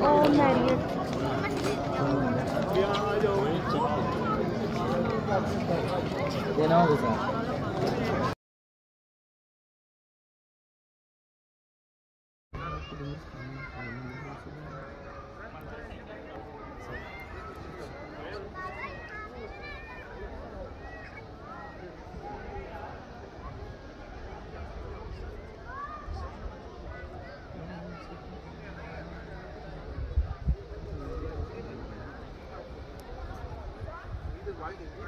Oh, my Genau gesagt.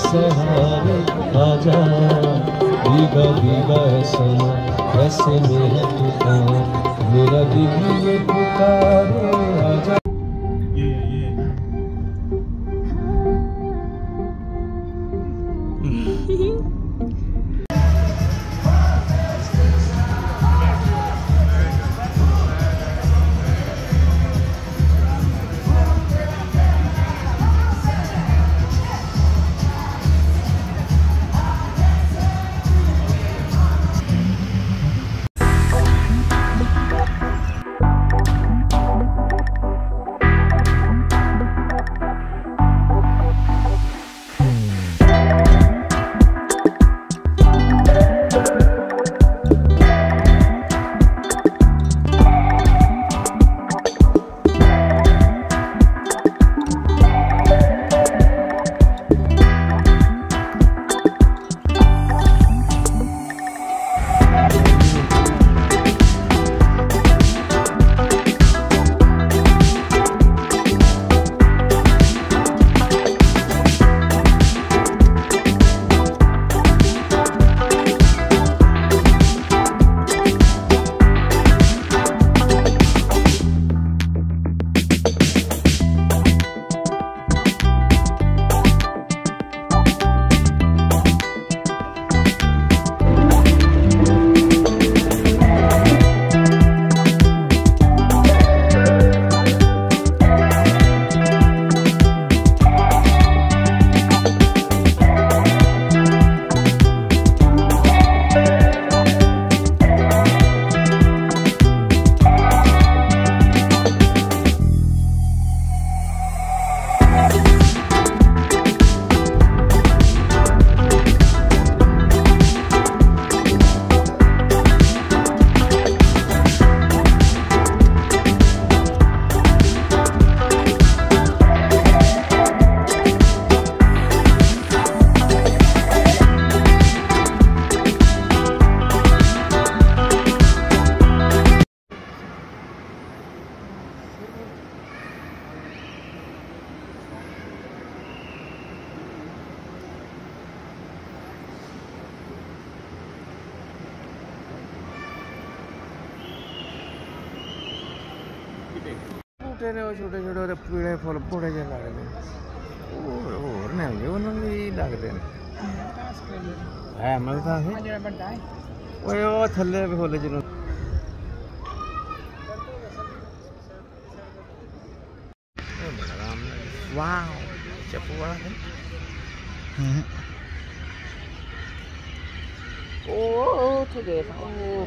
सहारे आजा। भीगा भीगा है ऐसे मेरा पुकार छोटे ने छोटे छोटे पीले फुल बड़े जे लगदे होर होर ने होंदे उनां दे ही लगदे ने है मिलदा है। ओए ओ थल्ले भी फुल ज़रूर वाह चप्पू वाला है। ओ ओ तो देखो। ओ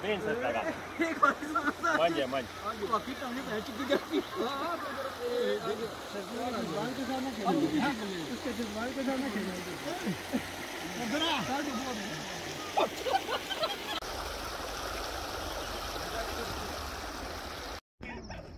Bine să stai, da. Manje, manje. Bra!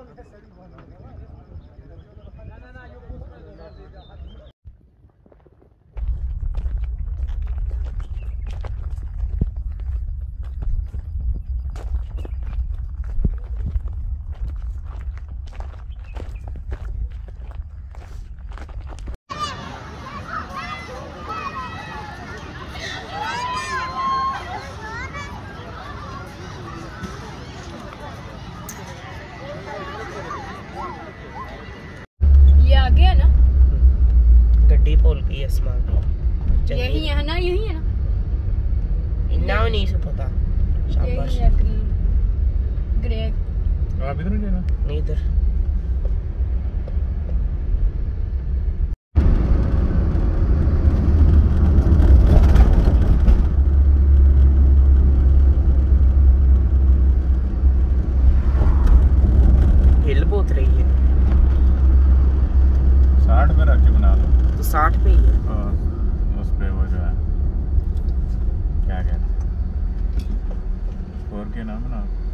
ano, recebe um ano. Né? भूल गई असमा की यही है ना यही है ना? नाम नहीं से पता। शाबाश। ग्रे आप इधर नहीं जाना? नहीं इधर। क्या कहते हैं स्कोर के नाम बना